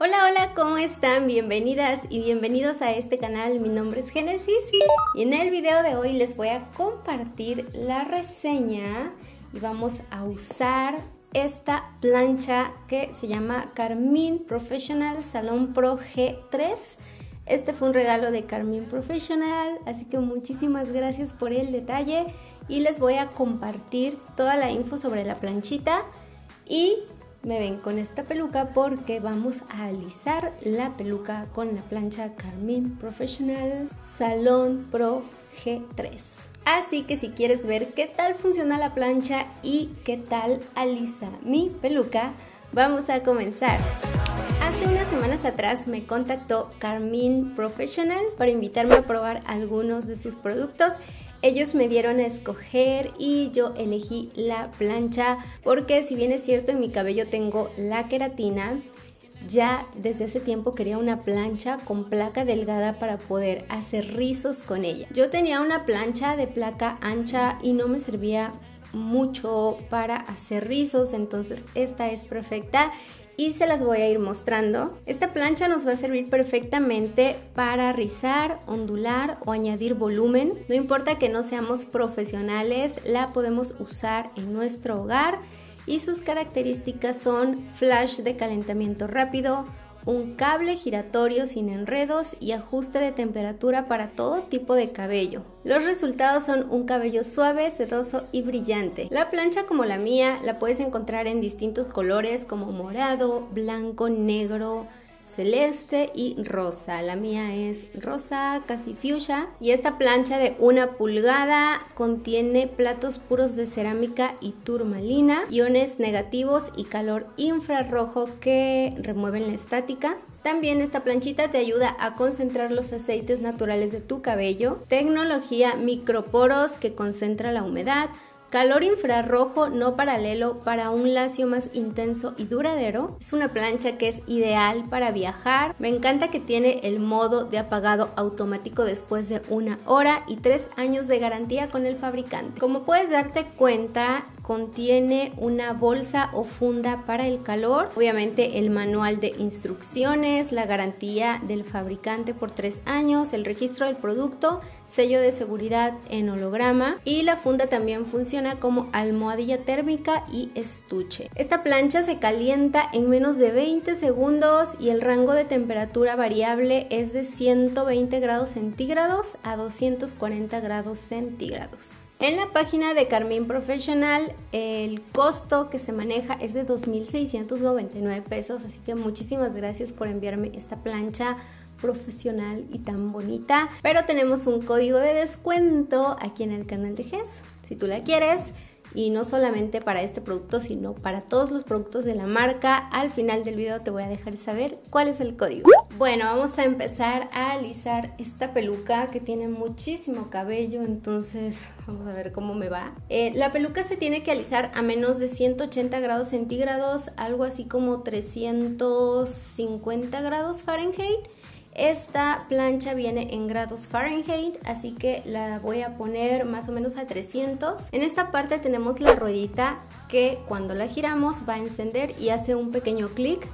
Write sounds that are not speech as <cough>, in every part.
Hola, hola, ¿cómo están? Bienvenidas y bienvenidos a este canal. Mi nombre es Génesis y en el video de hoy les voy a compartir la reseña y vamos a usar esta plancha que se llama Carmine Professional Salon Pro G3. Este fue un regalo de Carmine Professional, así que muchísimas gracias por el detalle y les voy a compartir toda la info sobre la planchita y me ven con esta peluca porque vamos a alisar la peluca con la plancha Carmine Professional Salon Pro G3. Así que si quieres ver qué tal funciona la plancha y qué tal alisa mi peluca, vamos a comenzar. Hace unas semanas atrás me contactó Carmine Professional para invitarme a probar algunos de sus productos ellos me dieron a escoger y yo elegí la plancha porque si bien es cierto en mi cabello tengo la queratina, ya desde hace tiempo quería una plancha con placa delgada para poder hacer rizos con ella. Yo tenía una plancha de placa ancha y no me servía mucho para hacer rizos, entonces esta es perfecta y se las voy a ir mostrando. Esta plancha nos va a servir perfectamente para rizar, ondular o añadir volumen. No importa que no seamos profesionales, la podemos usar en nuestro hogar y sus características son flash de calentamiento rápido, un cable giratorio sin enredos y ajuste de temperatura para todo tipo de cabello. Los resultados son un cabello suave, sedoso y brillante. La plancha como la mía la puedes encontrar en distintos colores como morado, blanco, negro, celeste y rosa. La mía es rosa, casi fuchsia. Y esta plancha de una pulgada contiene platos puros de cerámica y turmalina, iones negativos y calor infrarrojo que remueven la estática. También esta planchita te ayuda a concentrar los aceites naturales de tu cabello, tecnología microporos que concentra la humedad, Calor infrarrojo no paralelo para un lacio más intenso y duradero. Es una plancha que es ideal para viajar. Me encanta que tiene el modo de apagado automático después de una hora y tres años de garantía con el fabricante. Como puedes darte cuenta, contiene una bolsa o funda para el calor, obviamente el manual de instrucciones, la garantía del fabricante por tres años, el registro del producto, sello de seguridad en holograma y la funda también funciona como almohadilla térmica y estuche. Esta plancha se calienta en menos de 20 segundos y el rango de temperatura variable es de 120 grados centígrados a 240 grados centígrados. En la página de Carmine Professional el costo que se maneja es de 2.699 pesos, así que muchísimas gracias por enviarme esta plancha profesional y tan bonita. Pero tenemos un código de descuento aquí en el canal de GES. Si tú la quieres, y no solamente para este producto, sino para todos los productos de la marca. Al final del video te voy a dejar saber cuál es el código. Bueno, vamos a empezar a alisar esta peluca que tiene muchísimo cabello, entonces vamos a ver cómo me va. Eh, la peluca se tiene que alisar a menos de 180 grados centígrados, algo así como 350 grados Fahrenheit. Esta plancha viene en grados Fahrenheit, así que la voy a poner más o menos a 300. En esta parte tenemos la ruedita que cuando la giramos va a encender y hace un pequeño clic.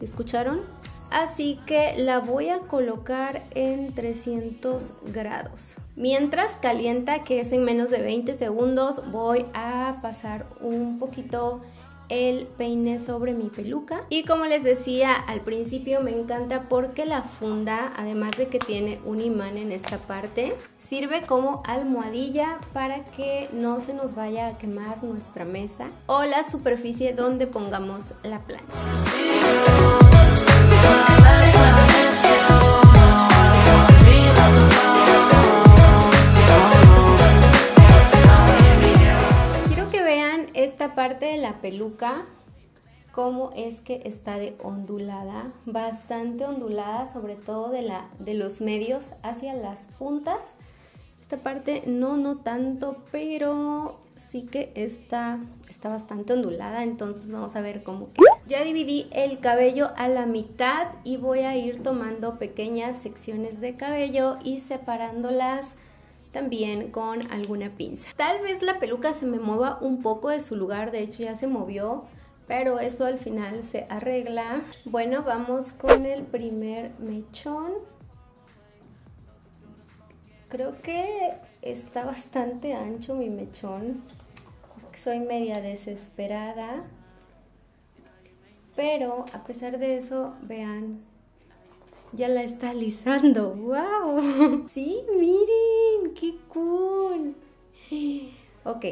¿Escucharon? Así que la voy a colocar en 300 grados. Mientras calienta, que es en menos de 20 segundos, voy a pasar un poquito el peine sobre mi peluca. Y como les decía al principio me encanta porque la funda además de que tiene un imán en esta parte sirve como almohadilla para que no se nos vaya a quemar nuestra mesa o la superficie donde pongamos la plancha parte de la peluca, cómo es que está de ondulada, bastante ondulada, sobre todo de, la, de los medios hacia las puntas. Esta parte no, no tanto, pero sí que está, está bastante ondulada, entonces vamos a ver cómo Ya dividí el cabello a la mitad y voy a ir tomando pequeñas secciones de cabello y separándolas también con alguna pinza. Tal vez la peluca se me mueva un poco de su lugar, de hecho ya se movió, pero eso al final se arregla. Bueno, vamos con el primer mechón. Creo que está bastante ancho mi mechón. Soy media desesperada. Pero a pesar de eso, vean, ya la está alisando. ¡Wow! <laughs> Sí, miren, qué cool. Ok,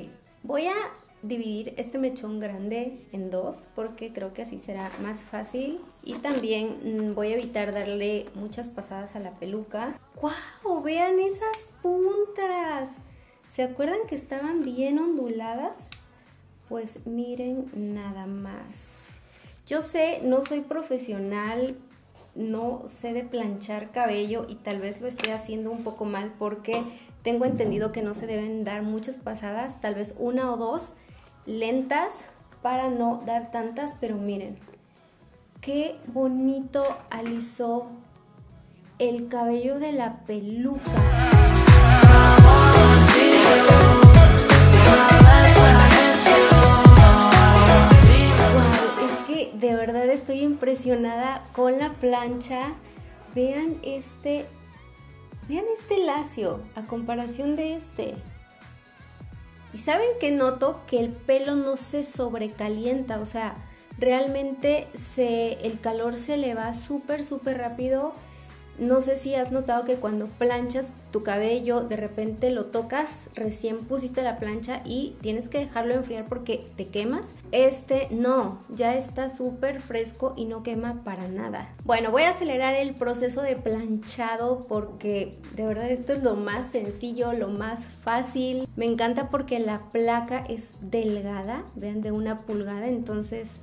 voy a dividir este mechón grande en dos porque creo que así será más fácil y también mm, voy a evitar darle muchas pasadas a la peluca. ¡Wow! Vean esas puntas. ¿Se acuerdan que estaban bien onduladas? Pues miren nada más. Yo sé, no soy profesional, no sé de planchar cabello y tal vez lo esté haciendo un poco mal porque tengo entendido que no se deben dar muchas pasadas, tal vez una o dos lentas para no dar tantas, pero miren, qué bonito alisó el cabello de la peluca. Con la plancha. Vean este, vean este lacio a comparación de este. Y saben que noto que el pelo no se sobrecalienta, o sea, realmente se, el calor se le va súper, súper rápido no sé si has notado que cuando planchas tu cabello, de repente lo tocas, recién pusiste la plancha y tienes que dejarlo enfriar porque te quemas. Este no, ya está súper fresco y no quema para nada. Bueno, voy a acelerar el proceso de planchado porque de verdad esto es lo más sencillo, lo más fácil. Me encanta porque la placa es delgada, vean, de una pulgada, entonces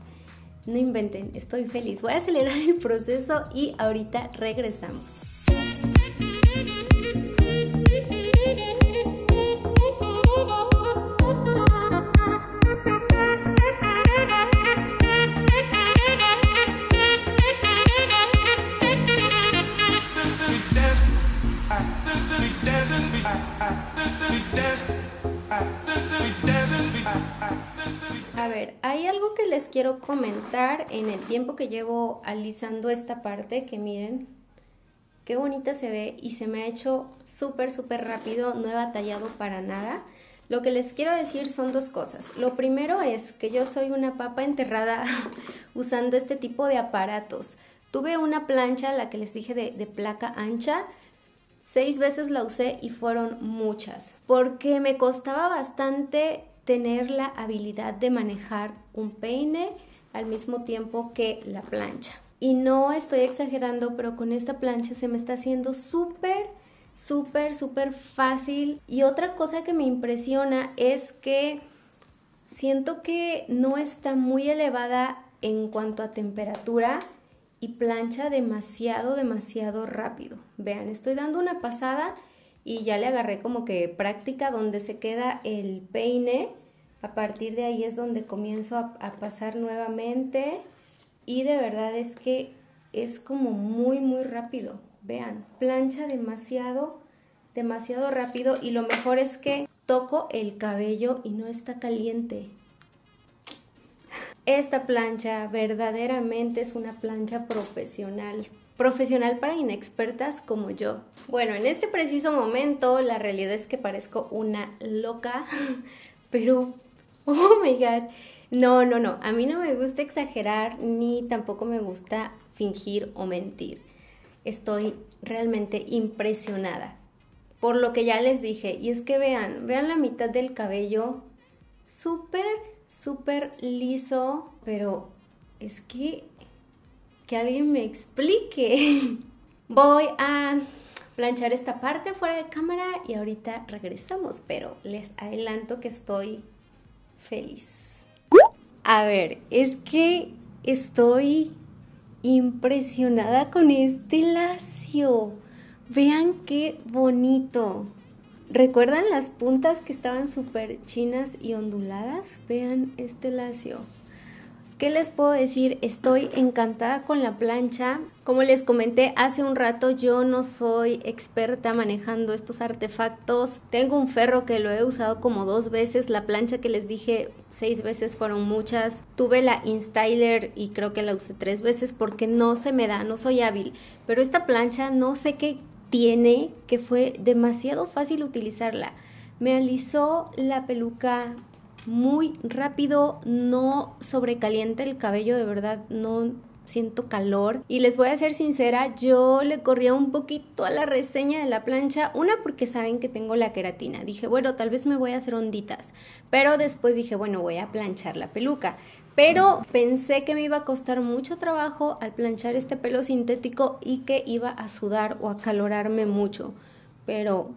no inventen, estoy feliz. Voy a acelerar el proceso y ahorita regresamos. A ver, hay que les quiero comentar en el tiempo que llevo alisando esta parte, que miren qué bonita se ve y se me ha hecho súper, súper rápido, no he batallado para nada. Lo que les quiero decir son dos cosas. Lo primero es que yo soy una papa enterrada <laughs> usando este tipo de aparatos. Tuve una plancha, la que les dije de placa ancha, seis veces la usé y fueron muchas, porque me costaba bastante tener la habilidad de manejar un peine al mismo tiempo que la plancha. Y no estoy exagerando, pero con esta plancha se me está haciendo súper, súper, súper fácil. Y otra cosa que me impresiona es que siento que no está muy elevada en cuanto a temperatura y plancha demasiado, demasiado rápido. Vean, estoy dando una pasada y ya le agarré como que práctica donde se queda el peine. A partir de ahí es donde comienzo a, pasar nuevamente y de verdad es que es como muy muy rápido. Vean, plancha demasiado, demasiado rápido y lo mejor es que toco el cabello y no está caliente. Esta plancha verdaderamente es una plancha profesional profesional para inexpertas como yo. Bueno, en este preciso momento la realidad es que parezco una loca, <laughs> pero, <laughs> oh my god, no, no, no, a mí no me gusta exagerar ni tampoco me gusta fingir o mentir. Estoy realmente impresionada por lo que ya les dije. Y es que vean, vean la mitad del cabello súper, súper liso, pero es que que alguien me explique. <laughs> Voy a planchar esta parte fuera de cámara y ahorita regresamos, pero les adelanto que estoy feliz. A ver, es que estoy impresionada con este lacio. Vean qué bonito. ¿Recuerdan las puntas que estaban súper chinas y onduladas? Vean este lacio. ¿Qué les puedo decir? Estoy encantada con la plancha. Como les comenté hace un rato, yo no soy experta manejando estos artefactos. Tengo un ferro que lo he usado como dos veces. La plancha que les dije seis veces fueron muchas. Tuve la InStyler y creo que la usé tres veces porque no se me da, no soy hábil. Pero esta plancha no sé qué tiene que fue demasiado fácil utilizarla. Me alisó la peluca muy rápido, no sobrecalienta el cabello, de verdad, no siento calor. Y les voy a ser sincera, yo le corría un poquito a la reseña de la plancha, una porque saben que tengo la queratina. Dije, bueno, tal vez me voy a hacer onditas, pero después dije, bueno, voy a planchar la peluca. Pero pensé que me iba a costar mucho trabajo al planchar este pelo sintético y que iba a sudar o a calorarme mucho. Pero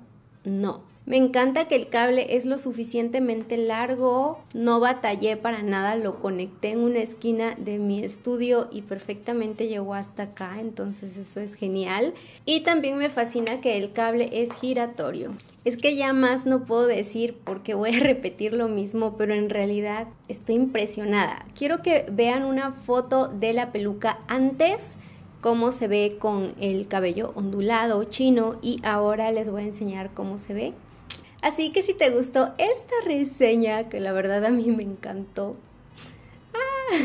no, me encanta que el cable es lo suficientemente largo, no batallé para nada, lo conecté en una esquina de mi estudio y perfectamente llegó hasta acá, entonces eso es genial. Y también me fascina que el cable es giratorio. Es que ya más no puedo decir porque voy a <laughs> repetir lo mismo, pero en realidad estoy impresionada. Quiero que vean una foto de la peluca antes cómo se ve con el cabello ondulado chino y ahora les voy a enseñar cómo se ve Así que si te gustó esta reseña, que la verdad a mí me encantó, ¡ah!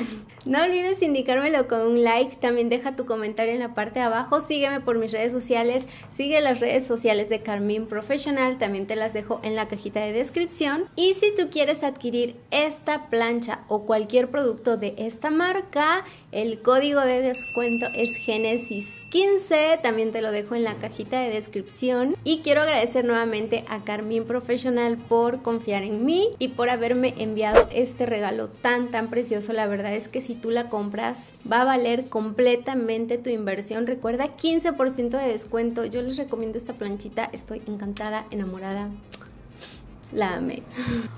No olvides indicármelo con un like, también deja tu comentario en la parte de abajo, sígueme por mis redes sociales, sigue las redes sociales de Carmín Professional, también te las dejo en la cajita de descripción. Y si tú quieres adquirir esta plancha o cualquier producto de esta marca, el código de descuento es Genesis 15, también te lo dejo en la cajita de descripción. Y quiero agradecer nuevamente a Carmín Professional por confiar en mí y por haberme enviado este regalo tan tan precioso. La verdad es que tú la compras va a valer completamente tu inversión. Recuerda 15% de descuento. Yo les recomiendo esta planchita. Estoy encantada, enamorada. La amé.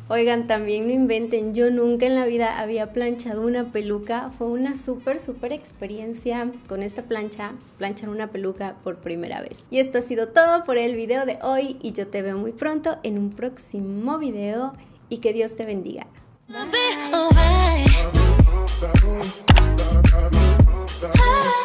Oigan, también no inventen, yo nunca en la vida había planchado una peluca. Fue una súper, súper experiencia con esta plancha, planchar una peluca por primera vez. Y esto ha sido todo por el video de hoy y yo te veo muy pronto en un próximo video y que Dios te bendiga. Hey.